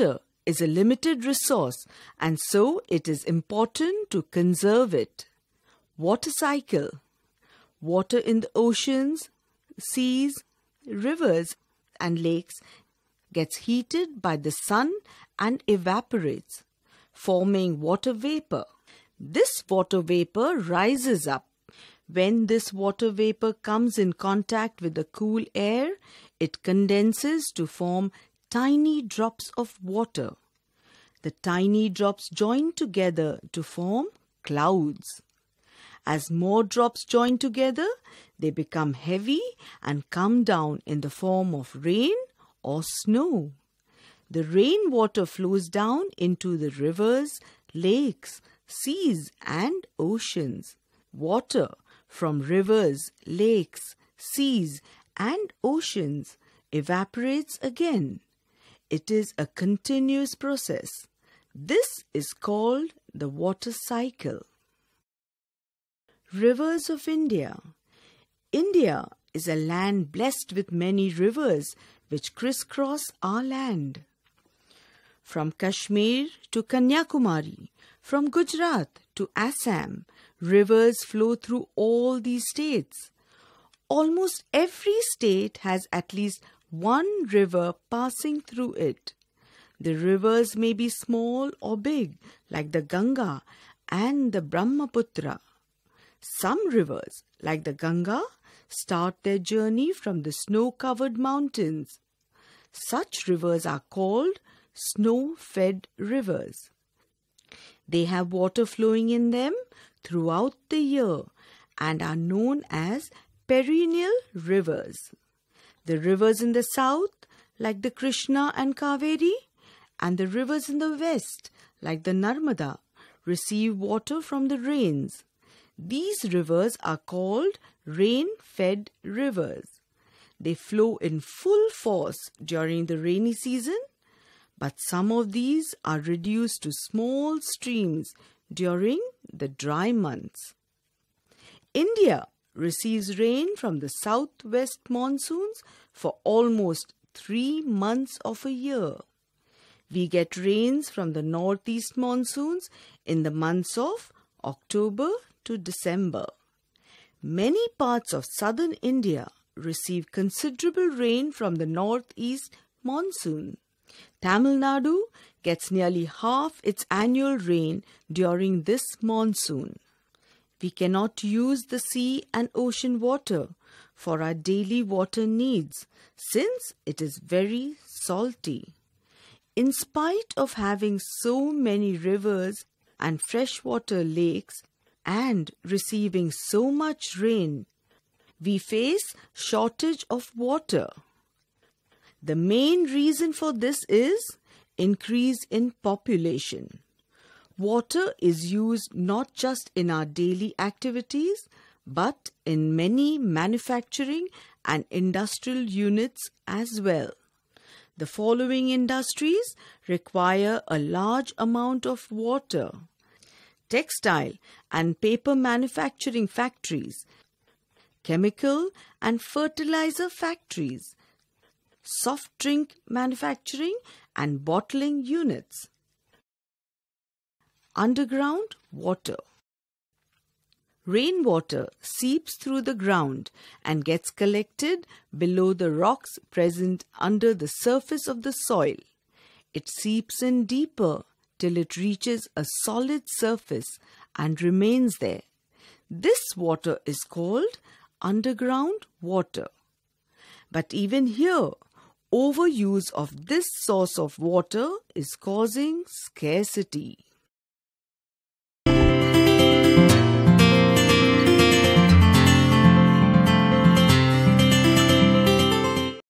Water is a limited resource and so it is important to conserve it. Water cycle. Water in the oceans, seas, rivers and lakes gets heated by the sun and evaporates, forming water vapor. This water vapor rises up. When this water vapor comes in contact with the cool air, it condenses to form tiny drops of water. The tiny drops join together to form clouds. As more drops join together, they become heavy and come down in the form of rain or snow. The rainwater flows down into the rivers, lakes, seas, and oceans. Water from rivers, lakes, seas, and oceans evaporates again. It is a continuous process. This is called the water cycle. Rivers of India India is a land blessed with many rivers which crisscross our land. From Kashmir to Kanyakumari, from Gujarat to Assam, rivers flow through all these states. Almost every state has at least one river passing through it. The rivers may be small or big, like the Ganga and the Brahmaputra. Some rivers, like the Ganga, start their journey from the snow covered mountains. Such rivers are called snow fed rivers. They have water flowing in them throughout the year and are known as perennial rivers. The rivers in the south, like the Krishna and Kaveri, and the rivers in the west, like the Narmada, receive water from the rains. These rivers are called rain fed rivers. They flow in full force during the rainy season, but some of these are reduced to small streams during the dry months. India receives rain from the southwest monsoons for almost three months of a year. We get rains from the northeast monsoons in the months of October to December. Many parts of southern India receive considerable rain from the northeast monsoon. Tamil Nadu gets nearly half its annual rain during this monsoon. We cannot use the sea and ocean water for our daily water needs since it is very salty. In spite of having so many rivers and freshwater lakes, and receiving so much rain, we face shortage of water. The main reason for this is increase in population. Water is used not just in our daily activities but in many manufacturing and industrial units as well. The following industries require a large amount of water textile and paper manufacturing factories, chemical and fertilizer factories, soft drink manufacturing and bottling units. Underground water. Rainwater seeps through the ground and gets collected below the rocks present under the surface of the soil. It seeps in deeper till it reaches a solid surface and remains there. This water is called underground water. But even here, overuse of this source of water is causing scarcity.